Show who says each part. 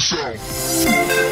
Speaker 1: Check this out.